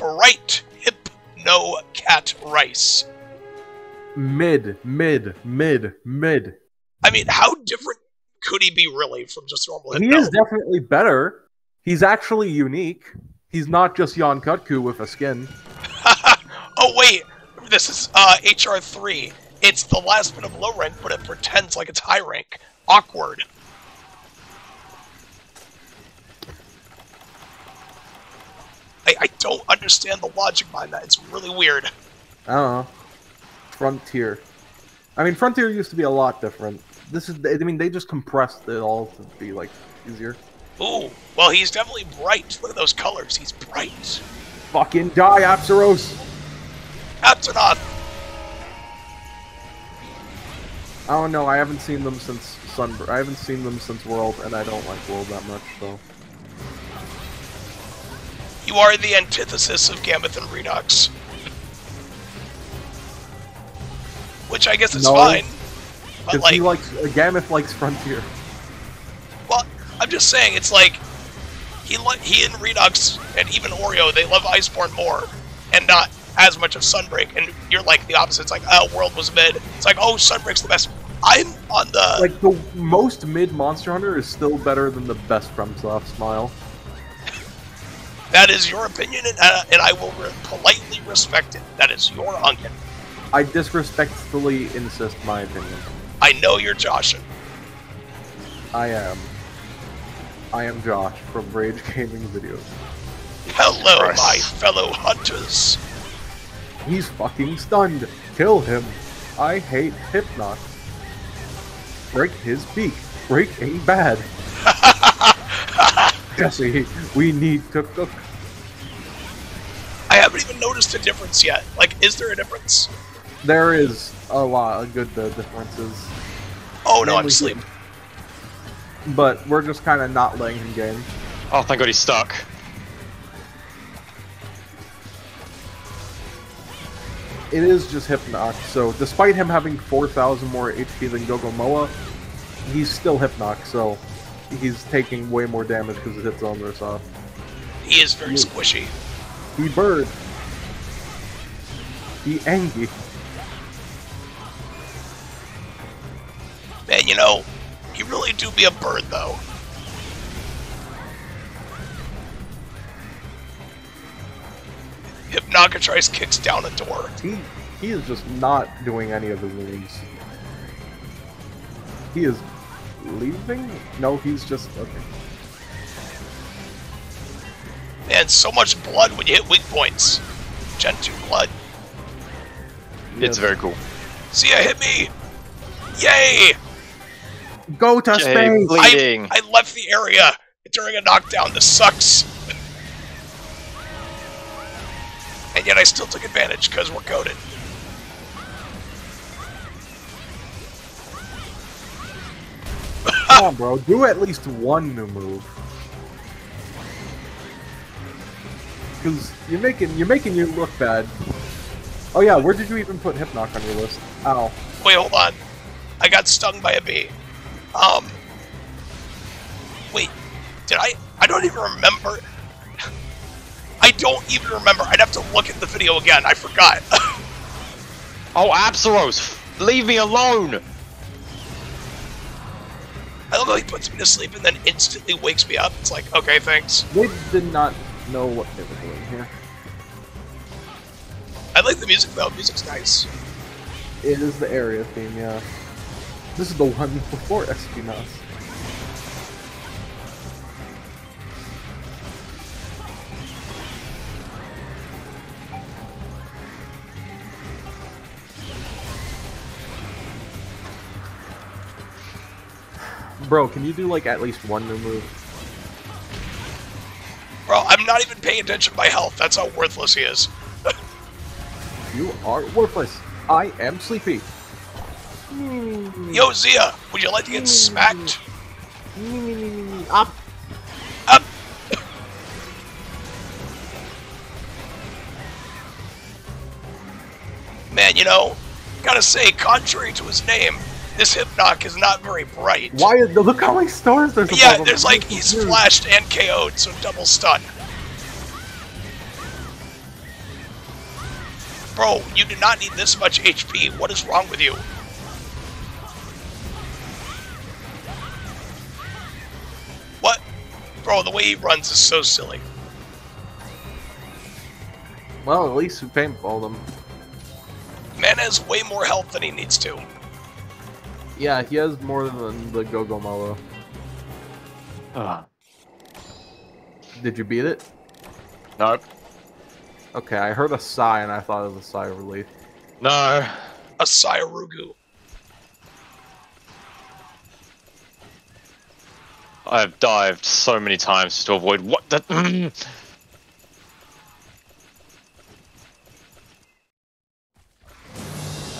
bright Hypno Cat Rice. Mid, mid, mid, mid. I mean, how different could he be really from just normal He Hypno? is definitely better. He's actually unique. He's not just Yian Kut-Ku with a skin. oh wait, this is uh, HR three. It's the last bit of low rank, but it pretends like it's high rank. Awkward. I, don't understand the logic behind that. It's really weird. I don't know. Frontier. I mean, Frontier used to be a lot different. This is, I mean, they just compressed it all to be, like, easier. Ooh, well, he's definitely bright. Look at those colors. He's bright. Fucking die, Apceros! Aptonoth. I don't know, I haven't seen them since Sunbur- I haven't seen them since World, and I don't like World that much, so... You are the antithesis of Gambit and Redox. Which I guess is No. fine. But like, he likes, uh, Gameth likes Frontier. well, I'm just saying, it's like he li- he and Redux and even Oreo, they love Iceborne more, and not as much of Sunbreak. And you're like the opposite. It's like, oh, World was mid. It's like, oh, Sunbreak's the best. I'm on the Like, the most mid Monster Hunter is still better than the best FromSoft Smile. That is your opinion, and, uh, and I will re- politely respect it. That is your onion. I disrespectfully insist my opinion. I know you're joshing. I am. I am Josh from Rage Gaming Videos. Hello, Christ. my fellow hunters. He's fucking stunned. Kill him. I hate Hypnox. Break his beak. Break a Bad. Jesse, we need to cook. I haven't even noticed a difference yet. Like, is there a difference? There is a lot of good uh, differences, Oh no, I'm Mainly asleep. but we're just kind of not letting him game. Oh, thank God he's stuck. It is just Hypnox, so despite him having 4,000 more HP than Gogomoa, he's still Hypnox, so he's taking way more damage because it hits on off. He is very You- squishy. He bird. He Angie. Man, you know, he really do be a bird though. Hypnocatrice kicks down a door. He he is just not doing any of the wounds. He is leaving? No, he's just okay. Man, so much blood when you hit weak points. Gen 2 blood. It's very cool. See ya, hit me! Yay! Go to Yay, space. bleeding. I left the area during a knockdown. This sucks. And yet I still took advantage because we're coded. Come on, bro. Do at least one new move. Cause you're making you're making you look bad. Oh yeah, where did you even put Hypnoc on your list? Ow. Wait, hold on. I got stung by a bee. Um. Wait, did I? I don't even remember. I don't even remember. I'd have to look at the video again. I forgot. Oh, Apceros! Leave me alone! Love how he puts me to sleep and then instantly wakes me up. It's like, okay, thanks. They did not know what they were doing here. I like the music though. Music's nice. It is the area theme, yeah. This is the one before Espionage. Bro, can you do like at least one new move? Bro, I'm not even paying attention to my health. That's how worthless he is. You are worthless. I am sleepy. Yo, Zia, would you like to get smacked? Up. Up! Man, you know, gotta say, contrary to his name, this Hypnoc is not very bright. Why is look how many stars there's Yeah, there's like he's flashed and KO'd, so double stun. Bro, you do not need this much HP. What is wrong with you? What? Bro, the way he runs is so silly. Well, at least we paintballed him. Man has way more health than he needs to. Yeah, he has more than the Gogomoa. Ugh. Uh-huh. Did you beat it? Nope. Okay, I heard a sigh and I thought it was a sigh of relief. No. A Sairugu. I've dived so many times to avoid what the.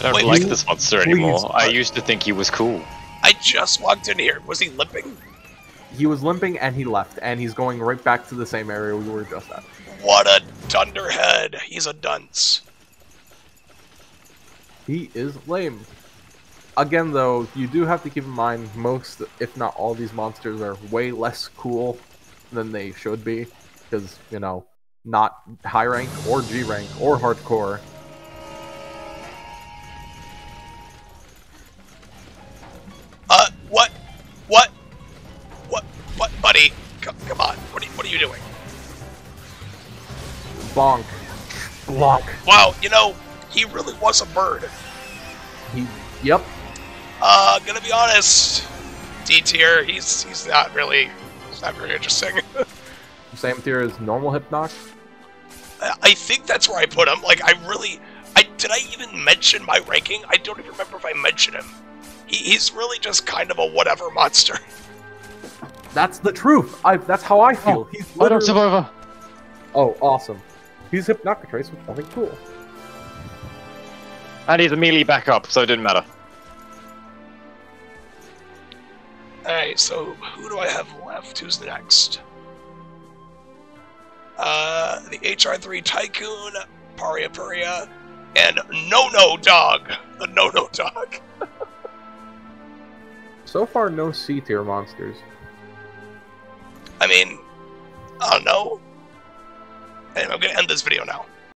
I don't Wait, like this monster please, anymore. I used to think he was cool. I just walked in here. Was he limping? He was limping and he left, and he's going right back to the same area we were just at. What a dunderhead. He's a dunce. He is lame. Again, though, you do have to keep in mind most, if not all, these monsters are way less cool than they should be, because you know, not high rank or G rank or hardcore. Bonk. Block. Wow, you know, he really was a bird. He. Yep. Uh, gonna be honest, D tier, he's he's not really, he's not very interesting. Same tier as normal Hypnox. I I think that's where I put him. Like, I really, I did I even mention my ranking? I don't even remember if I mentioned him. He, he's really just kind of a whatever monster. That's the truth. I. That's how I feel. He's I don't literally- over. Oh, awesome. He's Hypnocatrice with nothing cool. And he's a melee backup, so it didn't matter. Alright, so who do I have left? Who's next? Uh, the HR3 Tycoon, Pariapuria, and No No Dog. The No No Dog. So far, no C tier monsters. I mean, I don't know. And I'm gonna end this video now.